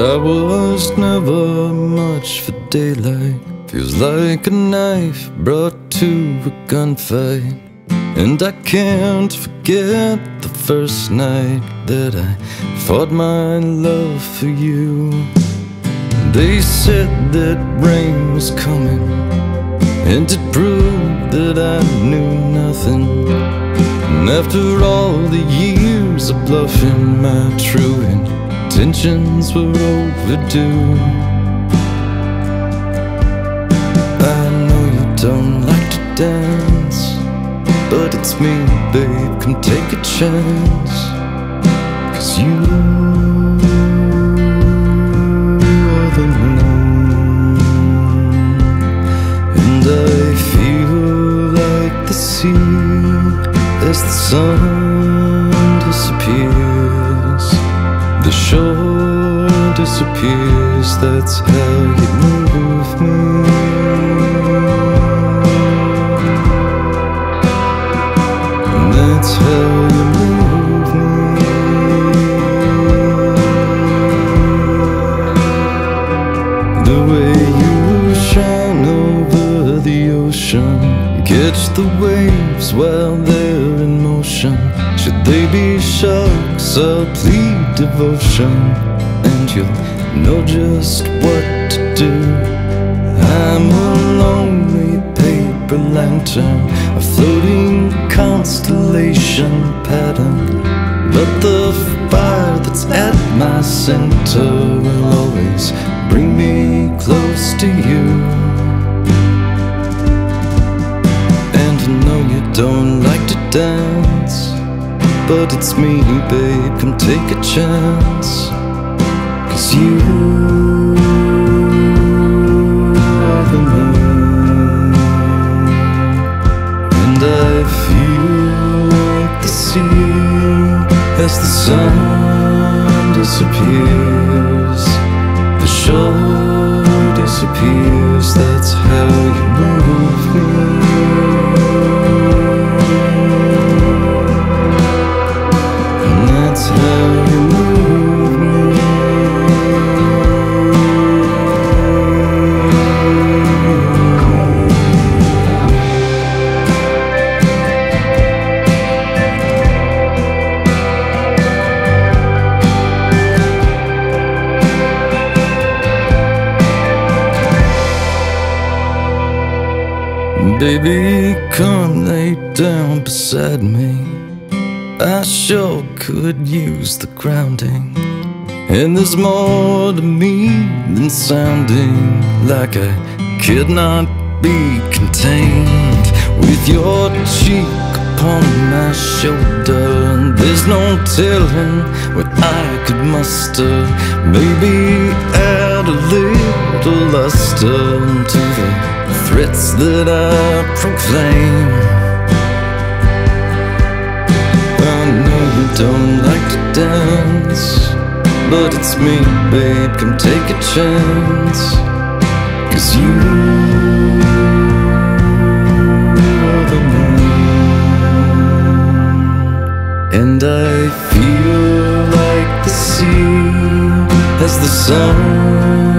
I was never much for daylight. Feels like a knife brought to a gunfight. And I can't forget the first night that I fought my love for you. They said that rain was coming, and it proved that I knew nothing. And after all the years of bluffing, my true intentions were overdue. I know you don't like to dance, but it's me, babe. Come take a chance. Cause you are the moon, and I feel like the sea as the sun disappears. The shore disappears, that's how you move me. The waves while they're in motion. Should they be sharks, I'll plead devotion, and you'll know just what to do. I'm a lonely paper lantern, a floating constellation pattern. But the fire that's at my center will always bring me close to you. Don't like to dance, but it's me, babe. Come take a chance. Cause you are the moon, and I feel like the sea as the sun disappears. The shore disappears, that's how you move me. Baby, come lay down beside me. I sure could use the grounding. And there's more to me than sounding like I could not be contained with your cheek upon my shoulder. And there's no telling what I could muster. Maybe add a little luster to the threats that I proclaim. I know you don't like to dance, but it's me, babe. Come take a chance. Cause you and I feel like the sea as the sun